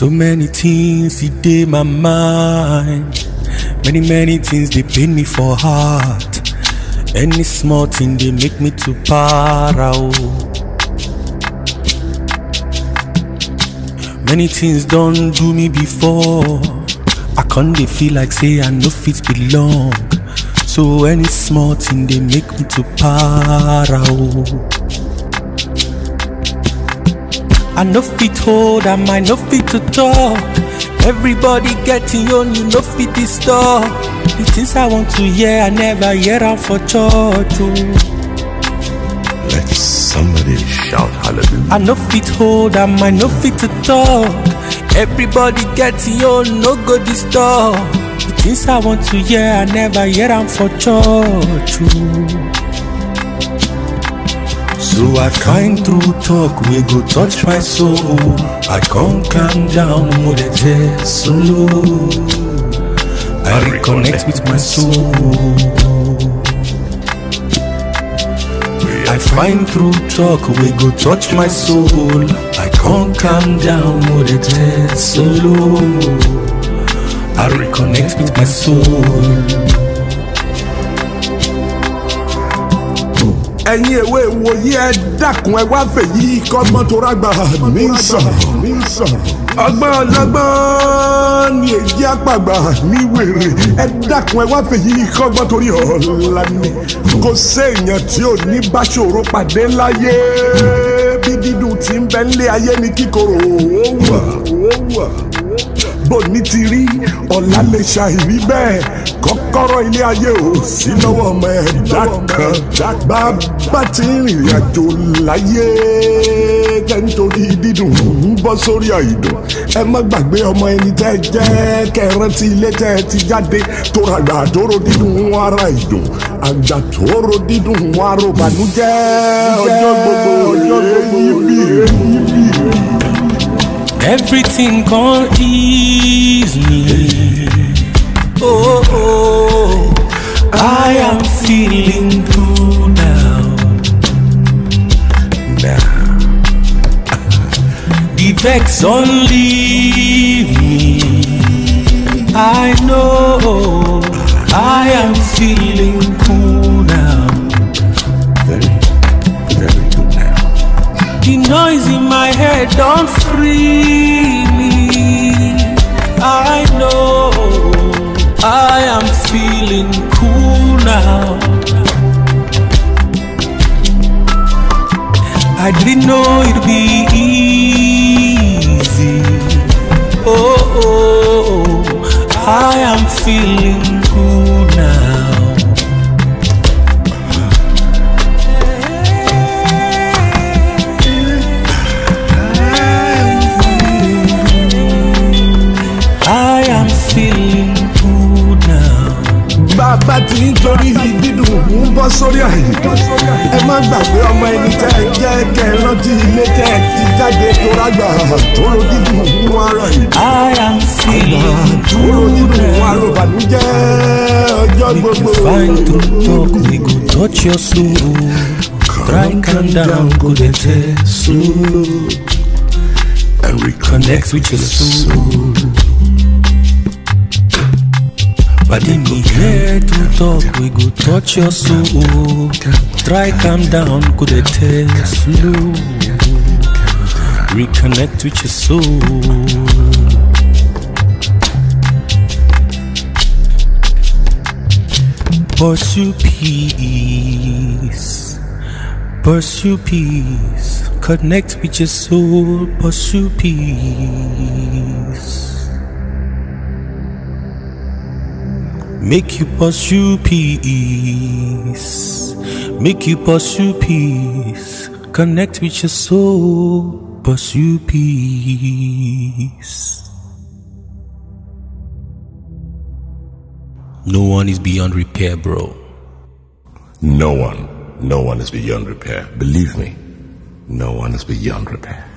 So many things it dey my mind. Many many things they pain me for heart. Any small thing they make me to para. oh. Many things don't do me before. I can't dey feel like say I no fit belong. So any small thing they make me to para. Oh. I no fit hold, I might no fit to talk. Everybody getting on, you no fit this talk. The things I want to hear, I never hear am for church. Oh. Let somebody shout hallelujah. I no fit hold, I might no fit to talk. Everybody getting on, no go disturb. The things I want to hear, I never hear am for church. oh. So I find through talk, we go touch my soul. I can't calm down, modete solo. I reconnect with my soul. I find through talk, we go touch my soul. I can't calm down, modete solo. I reconnect with my soul. Ẹ̀yin èwe ìwòye ẹ dákun ẹ wá fèyí kọ́gbọ́n tó rágbà. Mí ń sọ̀rọ̀ ọgbọ́n ọlọ́gbọ́n ni èyí àpàgbà ní wèrè. Ẹ dákun ẹ wá fèyí kọ́gbọ́n torí ọ̀la ni. Kò séèyàn tí ò ní bá ṣòro pàdé láyé. Bí dídùn tí ń bẹ nílé ayé ni kíkorò. Ó wà ó wà bòní ti rí. Ọ̀la lè ṣàìrí bẹ́ẹ̀. Kọ́kọ́rọ́ ilé ayé ò sí lọ́wọ́ ọmọ ẹ̀dá kan. Bàbá tí ń rìnrìn àjò láyé. Jẹ́ nítorí dídùn ń bọ́ sórí àìdùn. Ẹ má gbàgbé ọmọ ẹni tẹ́ jẹ́. Kẹ́ ilé tẹ́ ti jáde. Tó ràgbà tóró dídùn wọn ara ìdùn. Àgbà tóró dídùn wọn aró bànújẹ́. Ọjọ́ gbogbo ọjọ́ gbogbo. yíbi yíbi. Everything ease me. Oh, oh, I am feeling good now. Now, the vex don't leave me. I know I am feeling cool now. Very, very good now. The noise in my head don't free me. I know I am feeling cool now. I didn't know it'd be easy. Oh, oh, oh. I am feeling tí ń torí dídùn ń bọ́ sórí àìdùn ẹ má gbàgbé ọmọ ẹni tẹ́ ẹ jẹ́ kẹ́ ẹ rántí ilé tẹ́ ẹ ti jáde tó rágbà tóró dídùn ń wá rọ̀ yìí I am feeling tóró good dídùn ń wá rò bànújẹ́ ọjọ́ gbogbo. you find through talk, we go touch your soul. Try calm down, go dey tell slow. And Connect with your soul. But in the here to talk, we go touch your soul. Try calm down, could it tell slow. Reconnect with your soul. Pursue peace. Pursue peace. Connect with your soul. Pursue peace. Make you pursue peace. Make you pursue peace. Connect with your soul. Pursue peace. No one is beyond repair, bro. no one, no one is beyond repair. Believe me, no one is beyond repair.